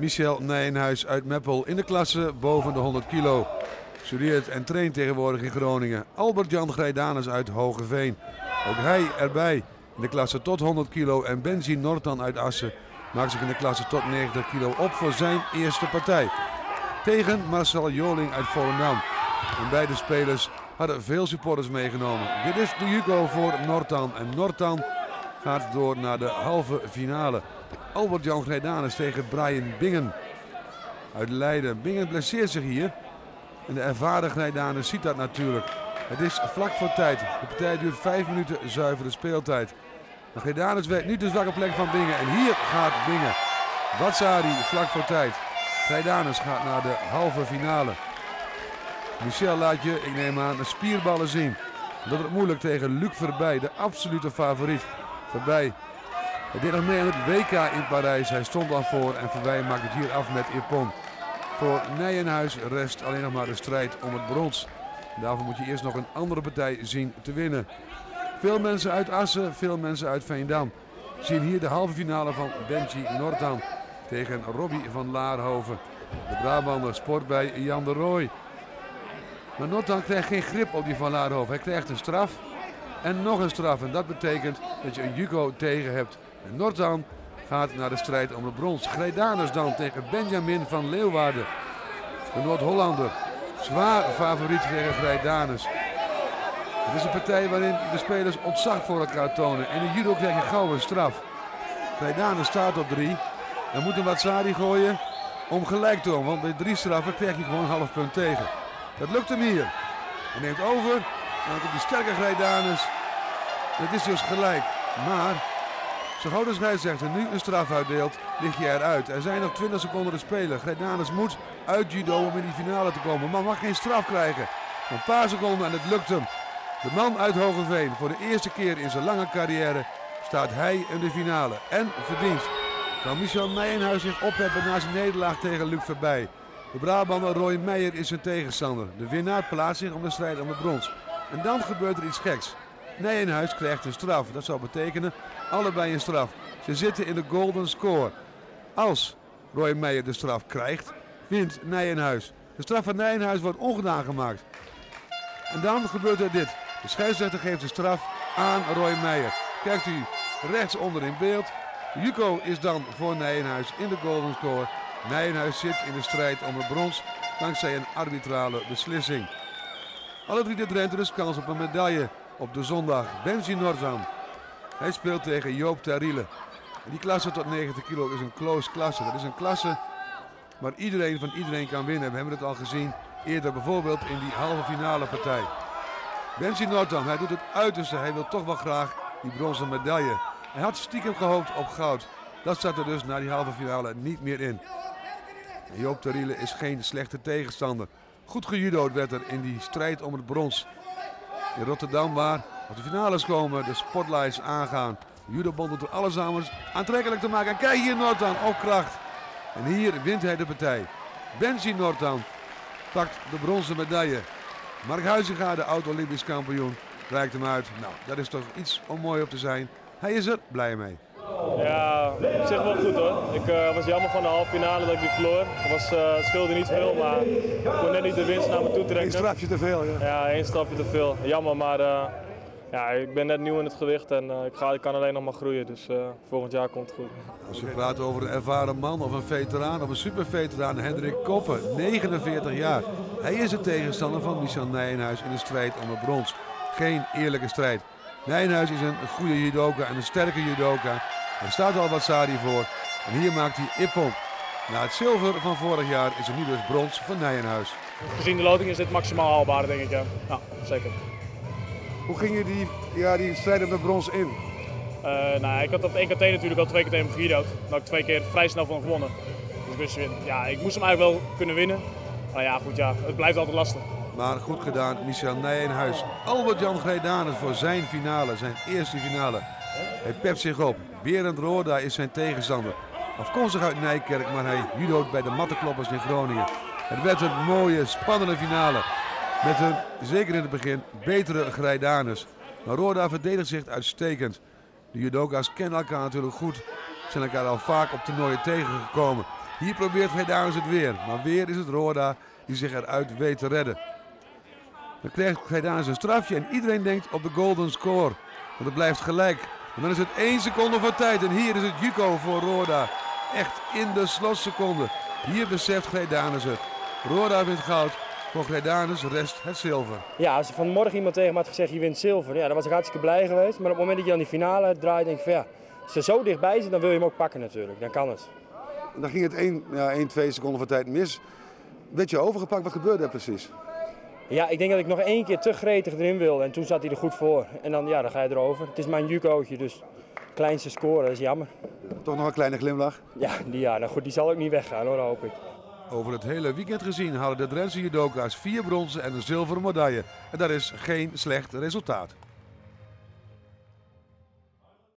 Michel Nijenhuis uit Meppel in de klasse boven de 100 kilo. Studeert en traint tegenwoordig in Groningen. Albert-Jan Grijdanus uit Hogeveen. Ook hij erbij in de klasse tot 100 kilo. En Benji Nortan uit Assen maakt zich in de klasse tot 90 kilo op voor zijn eerste partij. Tegen Marcel Joling uit Volendam. En beide spelers hadden veel supporters meegenomen. Dit is de Juco voor Nortan. En Nortan gaat door naar de halve finale. Albert-Jan Grijdanus tegen Brian Bingen uit Leiden. Bingen blesseert zich hier. En de ervaren Grijdanus ziet dat natuurlijk. Het is vlak voor tijd. De partij duurt 5 minuten zuivere speeltijd. Maar Grijdanus weet nu de zwakke plek van Bingen. En hier gaat Bingen. Watsari vlak voor tijd. Grijdanus gaat naar de halve finale. Michel laat je, ik neem aan, de spierballen zien. Dat wordt moeilijk tegen Luc Verbij, de absolute favoriet. Verbij. Hij deed mee het WK in Parijs. Hij stond al voor en Verbij maakt het hier af met Ippon. Voor Nijenhuis rest alleen nog maar de strijd om het brons. Daarvoor moet je eerst nog een andere partij zien te winnen. Veel mensen uit Assen, veel mensen uit Veendam zien hier de halve finale van Benji Nortan tegen Robbie van Laarhoven. De Brabander sport bij Jan de Rooij. Maar Nortan krijgt geen grip op die van Laarhoven. Hij krijgt een straf en nog een straf. En dat betekent dat je een Juco tegen hebt. En Nortan gaat naar de strijd om de brons. Greidanus dan tegen Benjamin van Leeuwarden. De Noord-Hollander. Zwaar favoriet tegen Greidanus. Het is een partij waarin de spelers ontzag voor elkaar tonen. En de judo krijgt een gouden straf. Greidanus staat op drie. Dan moet een Watsari gooien om gelijk te doen. Want bij drie straffen krijg je gewoon een half punt tegen. Dat lukt hem hier. Hij neemt over. En dan komt die sterke Greidanus. Het is dus gelijk. Maar zo gauw de scheidsrechter nu een straf uitdeelt, lig je eruit. Er zijn nog 20 seconden te spelen. Greidanus moet uit judo om in die finale te komen. Maar mag geen straf krijgen. Een paar seconden en het lukt hem. De man uit Hogeveen, voor de eerste keer in zijn lange carrière, staat hij in de finale. En verdienst. Kan Michel Nijenhuis zich opheffen na zijn nederlaag tegen Luc Verbij. De Brabander Roy Meijer is zijn tegenstander. De winnaar plaatst zich om de strijd om de brons. En dan gebeurt er iets geks. Nijenhuis krijgt een straf. Dat zou betekenen allebei een straf. Ze zitten in de golden score. Als Roy Meijer de straf krijgt, wint Nijenhuis. De straf van Nijenhuis wordt ongedaan gemaakt. En dan gebeurt er dit. De scheidsrechter geeft de straf aan Roy Meijer. Kijkt u rechts onder in beeld. Juco is dan voor Nijenhuis in de golden score. Nijenhuis zit in de strijd om het brons dankzij een arbitrale beslissing. Alle drie de Drenthe kans op een medaille op de zondag. Benji Norzan. Hij speelt tegen Joop Terrile. En die klasse tot 90 kilo is een close klasse. Dat is een klasse waar iedereen van iedereen kan winnen. We hebben het al gezien eerder bijvoorbeeld in die halve finale partij. Benji Norzan, hij doet het uiterste. Hij wil toch wel graag die bronzen medaille. Hij had stiekem gehoopt op goud. Dat zat er dus na die halve finale niet meer in. Joop Terrile is geen slechte tegenstander. Goed gejudood werd er in die strijd om het brons. In Rotterdam waar, als de finales komen, de spotlights aangaan. Judobond doet er alles aan aantrekkelijk te maken. En kijk hier Nortan op kracht. En hier wint hij de partij. Benji Nortan pakt de bronzen medaille. Mark Huizinga, de oud-Olympisch kampioen, reikt hem uit. Nou, dat is toch iets om mooi op te zijn. Hij is er blij mee. Ja, op zich wel goed hoor. Ik uh, was jammer van de halve finale dat ik die verloor. Het was, uh, scheelde niet veel, maar ik kon net niet de winst naar me toe trekken. Eén strafje te veel, ja. Ja, één strafje te veel. Jammer, maar uh, ja, ik ben net nieuw in het gewicht en ik, ga, ik kan alleen nog maar groeien. Dus volgend jaar komt het goed. Als je praat over een ervaren man of een veteraan of een superveteraan, Hendrik Koppen, 49 jaar. Hij is de tegenstander van Michel Nijenhuis in de strijd om het brons. Geen eerlijke strijd. Nijenhuis is een goede judoka en een sterke judoka. Er staat al wat Sadi voor. En hier maakt hij Ippon. Na het zilver van vorig jaar is er nu dus brons van Nijenhuis. Gezien de loting is dit maximaal haalbaar, denk ik. Ja, ja zeker. Hoe ging je die, ja, die strijd de brons in? Uh, nou, ik had op 1KT natuurlijk al twee keer tegen hem gejudo'd. Daar had ik twee keer vrij snel van gewonnen. Dus ja, ik moest hem eigenlijk wel kunnen winnen. Maar ja, goed, ja, het blijft altijd lastig. Maar goed gedaan, Michel Nijenhuis. Albert-Jan Greidanus voor zijn finale, zijn eerste finale. Hij pept zich op. Berend Roorda is zijn tegenstander. Afkomstig uit Nijkerk, maar hij judoot bij de Mattekloppers in Groningen. Het werd een mooie, spannende finale. Met een, zeker in het begin, betere Greidanus. Maar Roorda verdedigt zich uitstekend. De judoka's kennen elkaar natuurlijk goed. Zijn elkaar al vaak op toernooien tegengekomen. Hier probeert Geidanus het weer. Maar weer is het Roda die zich eruit weet te redden. Dan krijgt Geidanus een strafje en iedereen denkt op de golden score. Want het blijft gelijk. En dan is het 1 seconde van tijd. En hier is het Juco voor Roda. Echt in de slotseconde. Hier beseft Greidanus het. Roda wint goud. Voor Greidanus rest het zilver. Ja, als er vanmorgen iemand tegen me had gezegd je wint zilver, ja, dan was ik hartstikke blij geweest. Maar op het moment dat je aan die finale draait, denk ik van ja, als je zo dichtbij zit, dan wil je hem ook pakken natuurlijk. Dan kan het. Dan ging het 1, ja, 1 2 seconden van tijd mis. Werd je overgepakt? Wat gebeurde er precies? Ja, ik denk dat ik nog één keer te gretig erin wilde en toen zat hij er goed voor. En dan, ja, dan ga je erover. Het is mijn Jucootje, dus kleinste score, dat is jammer. Toch nog een kleine glimlach? Ja, die, ja nou goed, die zal ook niet weggaan hoor, hoop ik. Over het hele weekend gezien hadden de Drentse judoka's vier bronzen en een zilveren medaille. En dat is geen slecht resultaat.